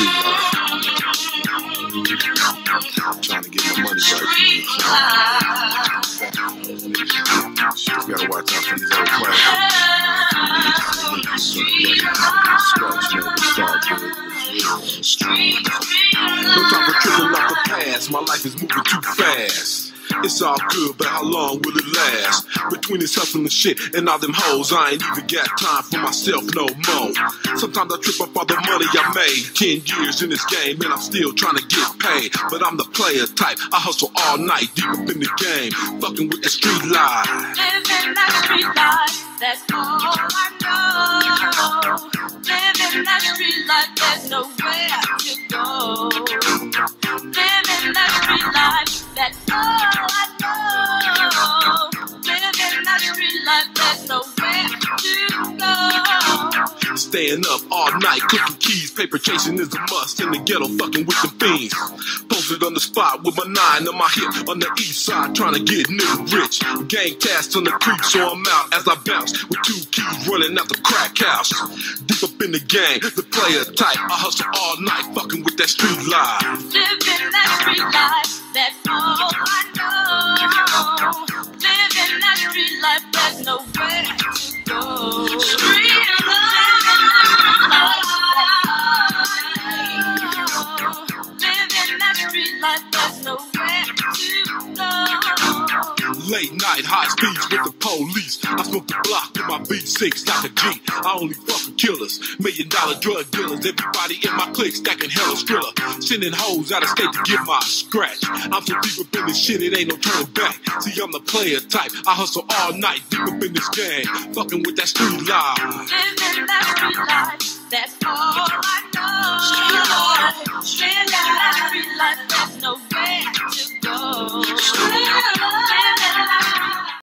street life. Trying to get my money right. You gotta watch out for these clowns. No time for tripping like the past. My life is moving too fast. It's all good, but how long will it last? Between this hustle and shit and all them hoes, I ain't even got time for myself no more. Sometimes I trip up all the money I made. Ten years in this game, and I'm still trying to get paid. But I'm the player type. I hustle all night, deep up in the game, fucking with the street life. Staying up all night, cooking keys, paper chasing is a must. In the ghetto, fucking with the fiends. Posted on the spot with my nine on my hip on the east side, trying to get nigga rich. Gang tasks on the creek, so I'm out as I bounce with two keys running out the crack house. Deep up in the game, the player type. I hustle all night, fucking with that street life. Living that street life, Street life, there's nowhere to go. Life, living street life, to go. Late night, high speeds with the police. I smoke the block with my V6 like a G. I only fuck with killers, million dollar drug dealers. Everybody in my clique stacking hella skrilla. Sending hoes out of state to get my scratch. I'm so deep up in this shit, it ain't no turning back. See, I'm the player type. I hustle all night deep up in this game. Fucking with that street life. Living that street life, that's all I know. Street life, street life,